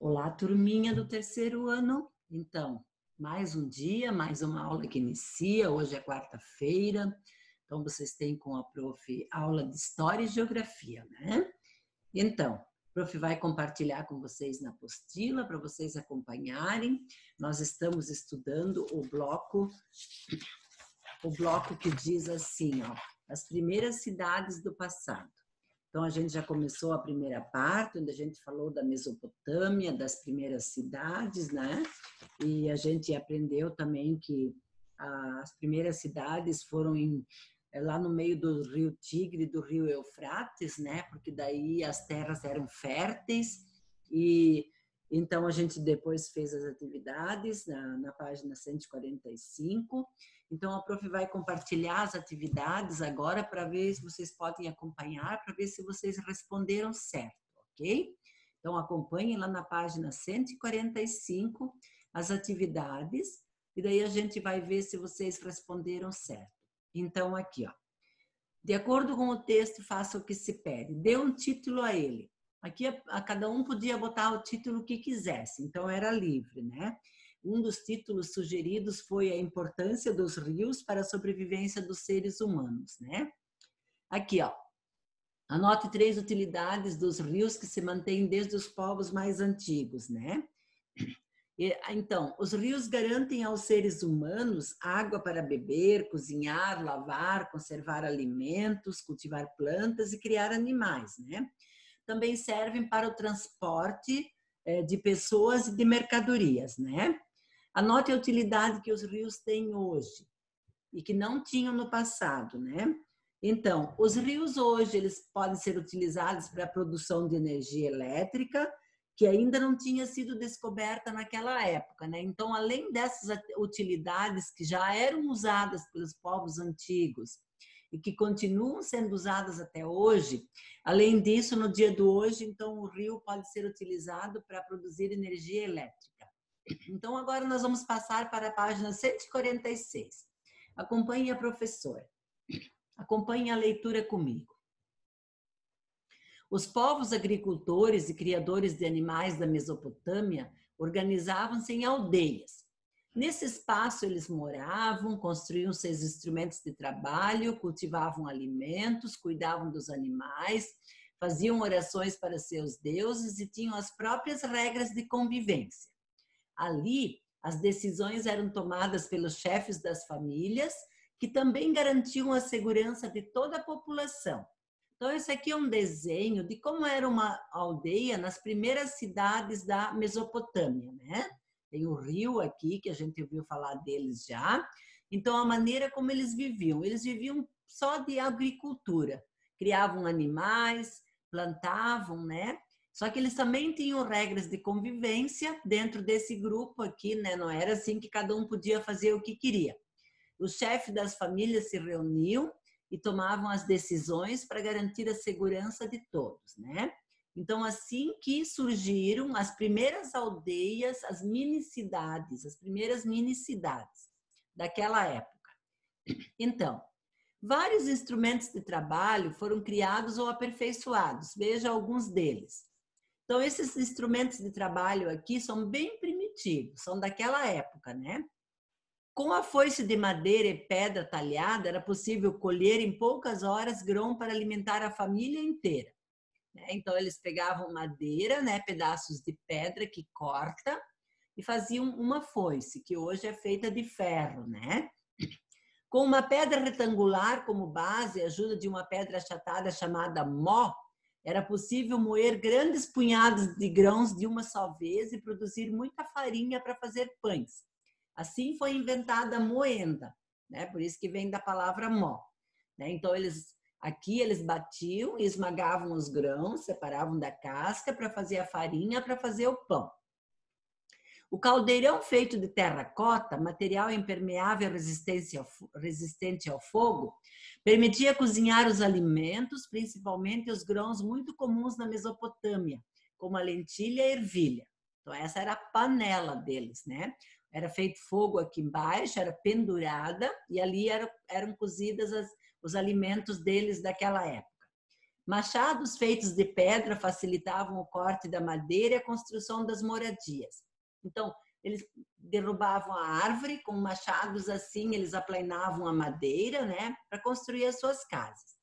Olá, turminha do terceiro ano. Então, mais um dia, mais uma aula que inicia. Hoje é quarta-feira. Então, vocês têm com a prof aula de História e Geografia, né? Então, a prof vai compartilhar com vocês na apostila para vocês acompanharem. Nós estamos estudando o bloco o bloco que diz assim, ó, as primeiras cidades do passado. Então, a gente já começou a primeira parte, onde a gente falou da Mesopotâmia, das primeiras cidades, né? E a gente aprendeu também que as primeiras cidades foram em, eh, lá no meio do rio Tigre, do rio Eufrates, né? Porque daí as terras eram férteis e então a gente depois fez as atividades na, na página 145 então, a prof vai compartilhar as atividades agora para ver se vocês podem acompanhar, para ver se vocês responderam certo, ok? Então, acompanhem lá na página 145 as atividades e daí a gente vai ver se vocês responderam certo. Então, aqui, ó. De acordo com o texto, faça o que se pede. Dê um título a ele. Aqui a, a cada um podia botar o título que quisesse, então era livre, né? Um dos títulos sugeridos foi a importância dos rios para a sobrevivência dos seres humanos, né? Aqui, ó. Anote três utilidades dos rios que se mantêm desde os povos mais antigos, né? Então, os rios garantem aos seres humanos água para beber, cozinhar, lavar, conservar alimentos, cultivar plantas e criar animais, né? Também servem para o transporte eh, de pessoas e de mercadorias, né? Anote a utilidade que os rios têm hoje e que não tinham no passado, né? Então, os rios hoje eles podem ser utilizados para a produção de energia elétrica, que ainda não tinha sido descoberta naquela época, né? Então, além dessas utilidades que já eram usadas pelos povos antigos e que continuam sendo usadas até hoje, além disso, no dia de hoje, então o rio pode ser utilizado para produzir energia elétrica. Então, agora nós vamos passar para a página 146. Acompanhe a professora. Acompanhe a leitura comigo. Os povos agricultores e criadores de animais da Mesopotâmia organizavam-se em aldeias. Nesse espaço eles moravam, construíam seus instrumentos de trabalho, cultivavam alimentos, cuidavam dos animais, faziam orações para seus deuses e tinham as próprias regras de convivência. Ali, as decisões eram tomadas pelos chefes das famílias, que também garantiam a segurança de toda a população. Então, esse aqui é um desenho de como era uma aldeia nas primeiras cidades da Mesopotâmia, né? Tem o rio aqui, que a gente ouviu falar deles já. Então, a maneira como eles viviam. Eles viviam só de agricultura. Criavam animais, plantavam, né? Só que eles também tinham regras de convivência dentro desse grupo aqui, né? Não era assim que cada um podia fazer o que queria. Os chefes das famílias se reuniam e tomavam as decisões para garantir a segurança de todos, né? Então, assim que surgiram as primeiras aldeias, as mini-cidades, as primeiras mini-cidades daquela época. Então, vários instrumentos de trabalho foram criados ou aperfeiçoados. Veja alguns deles. Então, esses instrumentos de trabalho aqui são bem primitivos, são daquela época, né? Com a foice de madeira e pedra talhada, era possível colher em poucas horas grão para alimentar a família inteira. Né? Então, eles pegavam madeira, né, pedaços de pedra que corta, e faziam uma foice, que hoje é feita de ferro, né? Com uma pedra retangular como base, a ajuda de uma pedra achatada chamada mó, era possível moer grandes punhados de grãos de uma só vez e produzir muita farinha para fazer pães. Assim foi inventada a moenda, né? Por isso que vem da palavra mó. Né? Então eles aqui eles batiam e esmagavam os grãos, separavam da casca para fazer a farinha para fazer o pão. O caldeirão feito de terracota, material impermeável resistente ao fogo, permitia cozinhar os alimentos, principalmente os grãos muito comuns na Mesopotâmia, como a lentilha e a ervilha. Então, essa era a panela deles, né? Era feito fogo aqui embaixo, era pendurada e ali eram, eram cozidas as, os alimentos deles daquela época. Machados feitos de pedra facilitavam o corte da madeira e a construção das moradias. Então, eles derrubavam a árvore com machados assim, eles aplainavam a madeira, né, para construir as suas casas.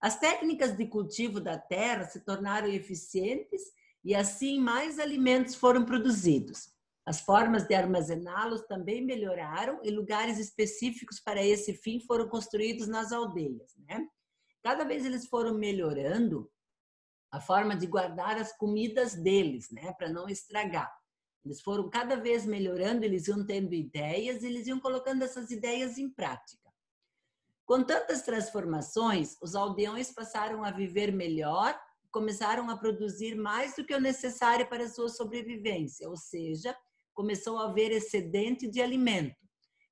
As técnicas de cultivo da terra se tornaram eficientes e assim mais alimentos foram produzidos. As formas de armazená-los também melhoraram e lugares específicos para esse fim foram construídos nas aldeias, né? Cada vez eles foram melhorando a forma de guardar as comidas deles, né, para não estragar. Eles foram cada vez melhorando, eles iam tendo ideias, eles iam colocando essas ideias em prática. Com tantas transformações, os aldeões passaram a viver melhor, começaram a produzir mais do que o necessário para a sua sobrevivência, ou seja, começou a haver excedente de alimento.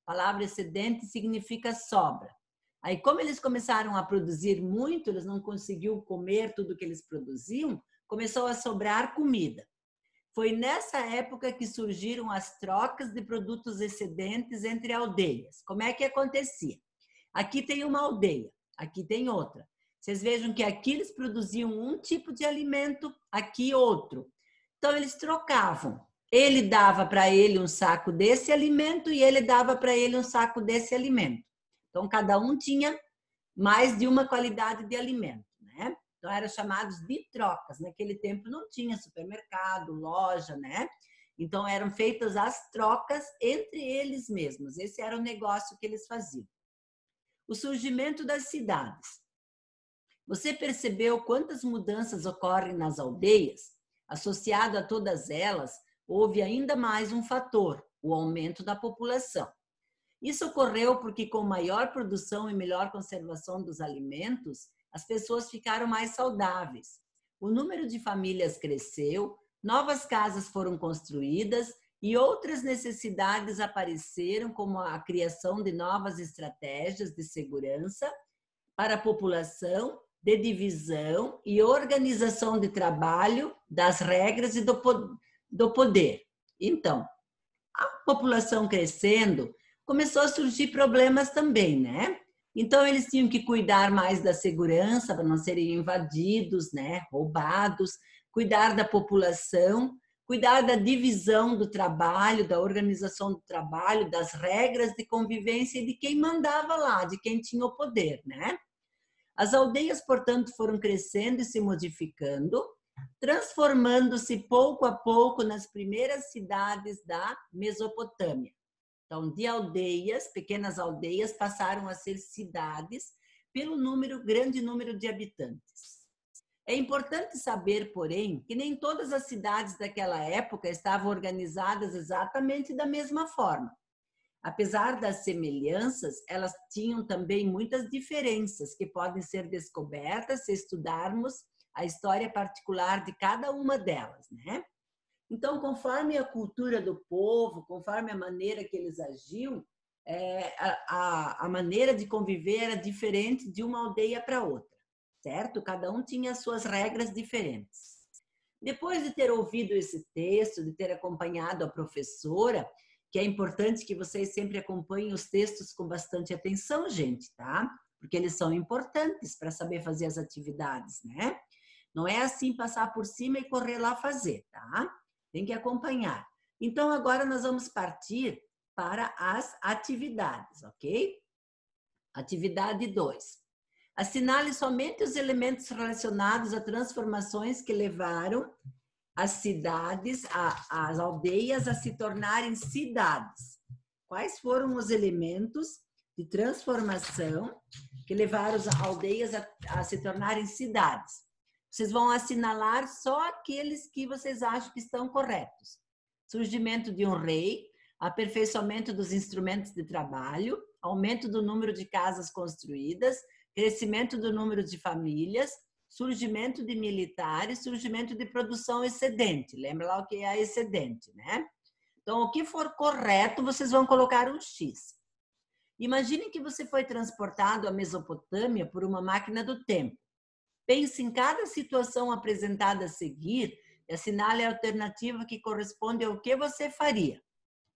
A palavra excedente significa sobra. Aí, como eles começaram a produzir muito, eles não conseguiam comer tudo que eles produziam, começou a sobrar comida. Foi nessa época que surgiram as trocas de produtos excedentes entre aldeias. Como é que acontecia? Aqui tem uma aldeia, aqui tem outra. Vocês vejam que aqui eles produziam um tipo de alimento, aqui outro. Então eles trocavam. Ele dava para ele um saco desse alimento e ele dava para ele um saco desse alimento. Então cada um tinha mais de uma qualidade de alimento, né? Então eram chamados de trocas. Naquele tempo não tinha supermercado, loja, né? Então eram feitas as trocas entre eles mesmos. Esse era o negócio que eles faziam o surgimento das cidades. Você percebeu quantas mudanças ocorrem nas aldeias? Associado a todas elas, houve ainda mais um fator, o aumento da população. Isso ocorreu porque, com maior produção e melhor conservação dos alimentos, as pessoas ficaram mais saudáveis. O número de famílias cresceu, novas casas foram construídas e outras necessidades apareceram, como a criação de novas estratégias de segurança para a população, de divisão e organização de trabalho, das regras e do, do poder. Então, a população crescendo, começou a surgir problemas também, né? Então, eles tinham que cuidar mais da segurança para não serem invadidos, né? roubados, cuidar da população cuidar da divisão do trabalho, da organização do trabalho, das regras de convivência e de quem mandava lá, de quem tinha o poder, né? As aldeias, portanto, foram crescendo e se modificando, transformando-se pouco a pouco nas primeiras cidades da Mesopotâmia. Então, de aldeias, pequenas aldeias, passaram a ser cidades pelo número grande número de habitantes. É importante saber, porém, que nem todas as cidades daquela época estavam organizadas exatamente da mesma forma. Apesar das semelhanças, elas tinham também muitas diferenças que podem ser descobertas se estudarmos a história particular de cada uma delas, né? Então, conforme a cultura do povo, conforme a maneira que eles agiam, é, a, a, maneira de conviver era diferente de uma aldeia para outra certo? Cada um tinha suas regras diferentes. Depois de ter ouvido esse texto, de ter acompanhado a professora, que é importante que vocês sempre acompanhem os textos com bastante atenção, gente, tá? Porque eles são importantes para saber fazer as atividades, né? Não é assim passar por cima e correr lá fazer, tá? Tem que acompanhar. Então, agora nós vamos partir para as atividades, ok? Atividade 2. Assinale somente os elementos relacionados a transformações que levaram as cidades, as aldeias a se tornarem cidades. Quais foram os elementos de transformação que levaram as aldeias a, a se tornarem cidades? Vocês vão assinalar só aqueles que vocês acham que estão corretos. Surgimento de um rei, aperfeiçoamento dos instrumentos de trabalho, aumento do número de casas construídas, crescimento do número de famílias, surgimento de militares, surgimento de produção excedente. Lembra lá o que é excedente, né? Então, o que for correto, vocês vão colocar um X. Imagine que você foi transportado à Mesopotâmia por uma máquina do tempo. Pense em cada situação apresentada a seguir e assinale a alternativa que corresponde ao que você faria.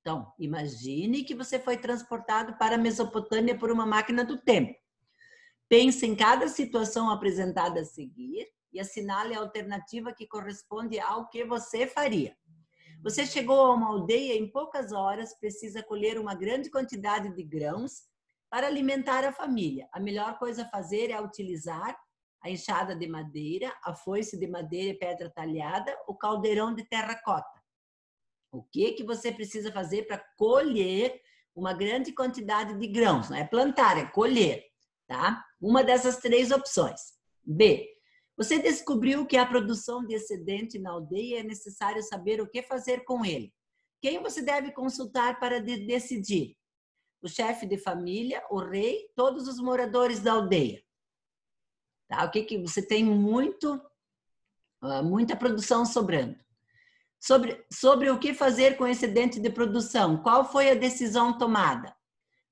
Então, imagine que você foi transportado para a Mesopotâmia por uma máquina do tempo. Pense em cada situação apresentada a seguir e assinale a alternativa que corresponde ao que você faria. Você chegou a uma aldeia em poucas horas, precisa colher uma grande quantidade de grãos para alimentar a família. A melhor coisa a fazer é utilizar a enxada de madeira, a foice de madeira e pedra talhada, o caldeirão de terracota. O que que você precisa fazer para colher uma grande quantidade de grãos? Não é plantar, é colher, tá? Uma dessas três opções. B. Você descobriu que a produção de excedente na aldeia é necessário saber o que fazer com ele. Quem você deve consultar para de decidir? O chefe de família, o rei, todos os moradores da aldeia. Tá? O que que você tem muito ah, muita produção sobrando. Sobre, sobre o que fazer com excedente de produção, qual foi a decisão tomada?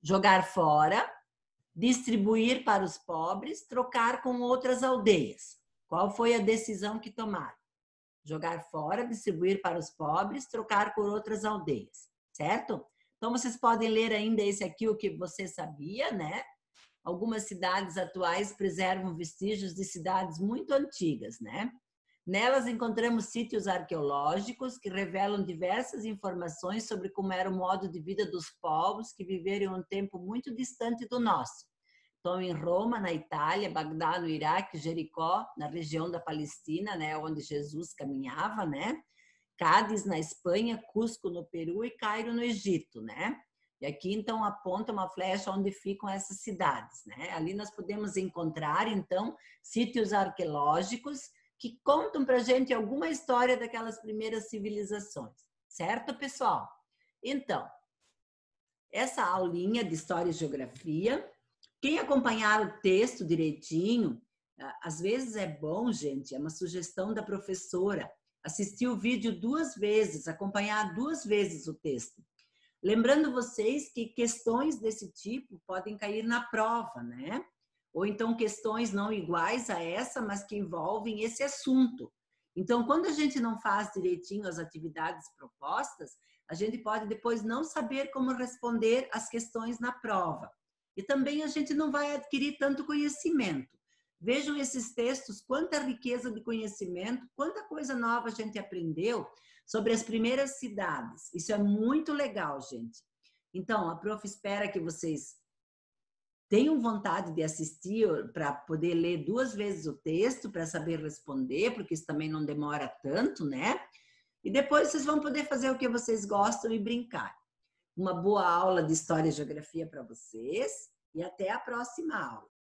Jogar fora, distribuir para os pobres, trocar com outras aldeias. Qual foi a decisão que tomaram? Jogar fora, distribuir para os pobres, trocar por outras aldeias, certo? Então vocês podem ler ainda esse aqui o que você sabia, né? Algumas cidades atuais preservam vestígios de cidades muito antigas, né? Nelas encontramos sítios arqueológicos que revelam diversas informações sobre como era o modo de vida dos povos que viveram um tempo muito distante do nosso. Então, em Roma, na Itália, Bagdá, no Iraque, Jericó, na região da Palestina, né, onde Jesus caminhava, né? Cádiz, na Espanha, Cusco, no Peru e Cairo, no Egito, né? E aqui, então, aponta uma flecha onde ficam essas cidades, né? Ali nós podemos encontrar, então, sítios arqueológicos que contam para gente alguma história daquelas primeiras civilizações, certo, pessoal? Então, essa aulinha de História e Geografia, quem acompanhar o texto direitinho, às vezes é bom, gente, é uma sugestão da professora, assistir o vídeo duas vezes, acompanhar duas vezes o texto Lembrando vocês que questões desse tipo podem cair na prova, né? Ou então questões não iguais a essa, mas que envolvem esse assunto. Então, quando a gente não faz direitinho as atividades propostas, a gente pode depois não saber como responder as questões na prova. E também a gente não vai adquirir tanto conhecimento. Vejam esses textos, quanta riqueza de conhecimento, quanta coisa nova a gente aprendeu sobre as primeiras cidades. Isso é muito legal, gente. Então, a prof espera que vocês tenham vontade de assistir para poder ler duas vezes o texto, para saber responder, porque isso também não demora tanto, né? E depois vocês vão poder fazer o que vocês gostam e brincar. Uma boa aula de História e Geografia para vocês e até a próxima aula.